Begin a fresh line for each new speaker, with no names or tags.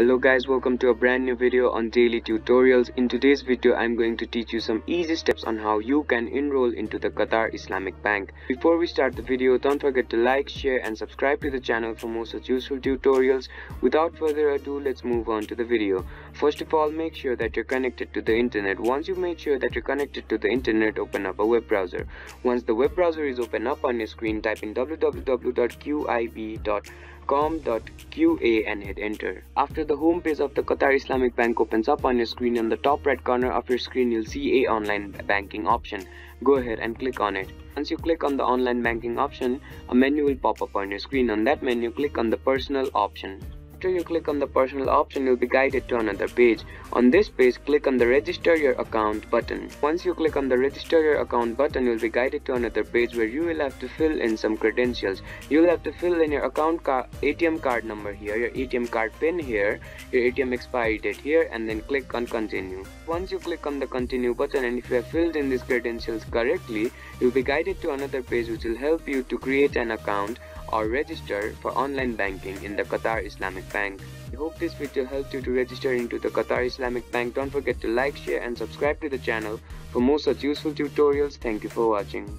Hello guys, welcome to a brand new video on daily tutorials. In today's video, I'm going to teach you some easy steps on how you can enroll into the Qatar Islamic Bank. Before we start the video, don't forget to like, share and subscribe to the channel for more such useful tutorials. Without further ado, let's move on to the video. First of all, make sure that you're connected to the internet. Once you've made sure that you're connected to the internet, open up a web browser. Once the web browser is open up on your screen, type in www.qib.com com.qa and hit enter. After the home page of the Qatar Islamic Bank opens up on your screen in the top right corner of your screen you'll see a online banking option. Go ahead and click on it. Once you click on the online banking option, a menu will pop up on your screen. On that menu, click on the personal option. After you click on the personal option, you'll be guided to another page. On this page, click on the register your account button. Once you click on the register your account button, you'll be guided to another page where you will have to fill in some credentials. You'll have to fill in your account card, ATM card number here, your ATM card pin here, your ATM expiry date here, and then click on continue. Once you click on the continue button and if you have filled in these credentials correctly, you'll be guided to another page which will help you to create an account or register for online banking in the Qatar Islamic Bank. We hope this video helped you to register into the Qatar Islamic Bank. Don't forget to like, share and subscribe to the channel for more such useful tutorials. Thank you for watching.